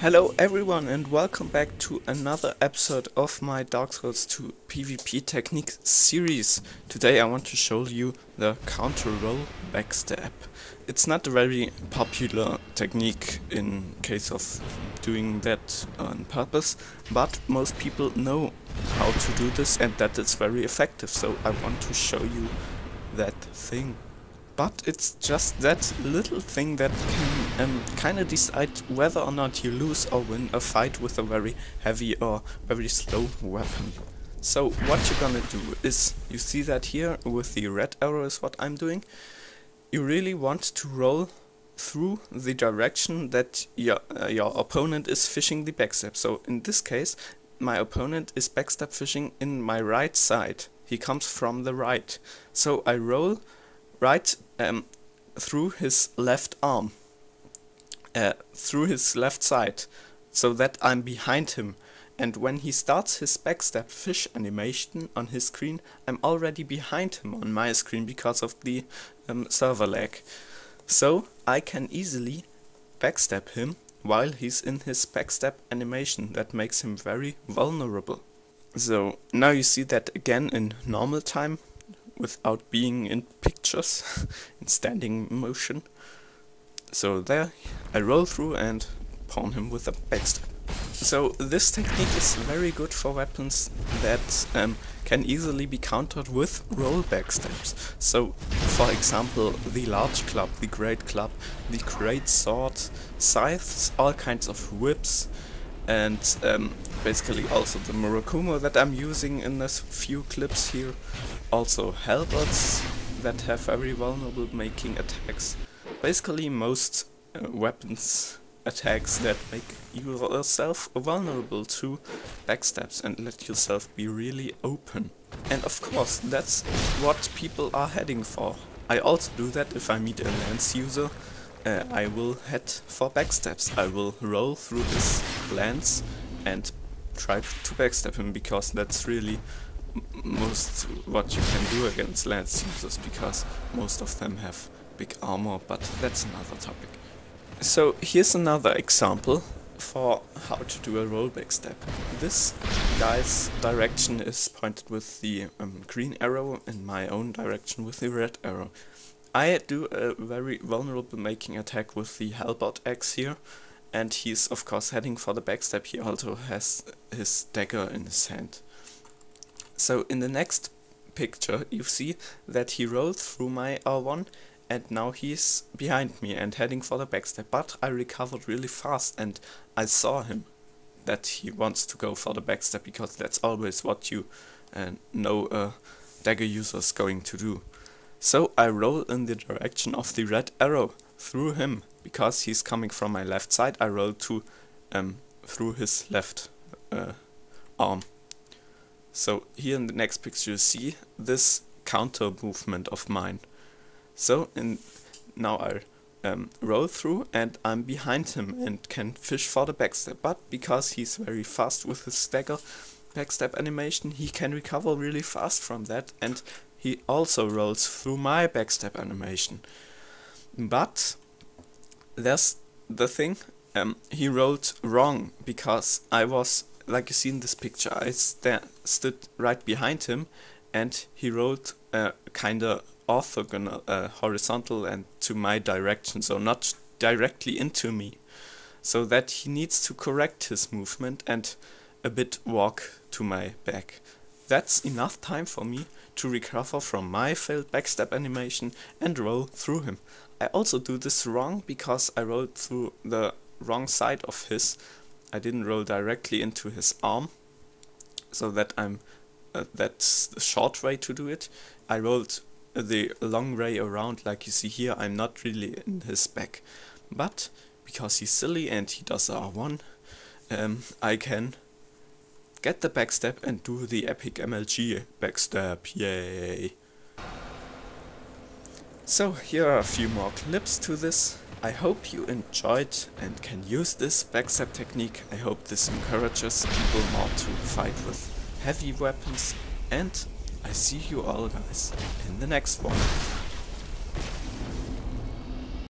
Hello everyone and welcome back to another episode of my Dark Souls 2 PvP technique series. Today I want to show you the counter roll backstab. It's not a very popular technique in case of doing that on purpose, but most people know how to do this and that it's very effective, so I want to show you that thing but it's just that little thing that can um, kinda decide whether or not you lose or win a fight with a very heavy or very slow weapon. So what you're gonna do is, you see that here with the red arrow is what I'm doing, you really want to roll through the direction that your, uh, your opponent is fishing the backstab. So in this case, my opponent is backstab fishing in my right side. He comes from the right. So I roll right um, through his left arm, uh, through his left side, so that I'm behind him. And when he starts his backstab fish animation on his screen, I'm already behind him on my screen because of the um, server lag. So I can easily backstab him while he's in his backstab animation. That makes him very vulnerable. So now you see that again in normal time without being in pictures, in standing motion. So there, I roll through and pawn him with a backstab. So this technique is very good for weapons that um, can easily be countered with roll backstabs. So, for example, the large club, the great club, the great sword, scythes, all kinds of whips, and um, basically also the Murakumo that I'm using in this few clips here. Also halberds that have very vulnerable making attacks. Basically most uh, weapons attacks that make yourself vulnerable to backstabs and let yourself be really open. And of course, that's what people are heading for. I also do that if I meet a lance user uh, I will head for backstabs. I will roll through his lance and try to backstab him because that's really most what you can do against lance users because most of them have big armor, but that's another topic. So here's another example for how to do a roll backstab. This guy's direction is pointed with the um, green arrow and my own direction with the red arrow. I do a very vulnerable making attack with the Halberd axe here, and he's of course heading for the backstab. He also has his dagger in his hand. So in the next picture you see that he rolled through my R1 and now he's behind me and heading for the backstab. But I recovered really fast and I saw him that he wants to go for the backstab because that's always what you uh, know a dagger user is going to do. So I roll in the direction of the red arrow through him. Because he's coming from my left side, I roll to um, through his left uh, arm. So here in the next picture you see this counter movement of mine. So now I um, roll through and I'm behind him and can fish for the backstab. But because he's very fast with his stagger backstab animation, he can recover really fast from that and he also rolls through my backstab animation. But there's the thing, um, he wrote wrong because I was, like you see in this picture, I sta stood right behind him and he wrote uh, kinda orthogonal, uh, horizontal and to my direction, so not directly into me. So that he needs to correct his movement and a bit walk to my back. That's enough time for me to recover from my failed backstab animation and roll through him. I also do this wrong because I rolled through the wrong side of his. I didn't roll directly into his arm, so that I'm uh, that's the short way to do it. I rolled the long way around like you see here. I'm not really in his back, but because he's silly and he does R1, um, I can get the backstab and do the epic MLG backstab, yay! So here are a few more clips to this. I hope you enjoyed and can use this backstab technique. I hope this encourages people more to fight with heavy weapons and I see you all guys in the next one.